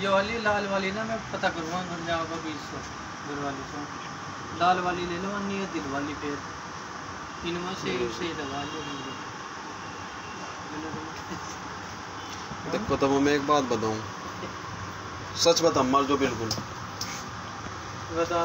ये वाली लाल वाली ना मैं पता करूँगा घर जाओगा बीस सौ घर वाली सौ। लाल वाली ले लो अन्य दिल वाली फिर। इनमें से से लगा लो। देखो तो मैं एक बात बताऊँ। सच बता मर जो बिल्कुल। बता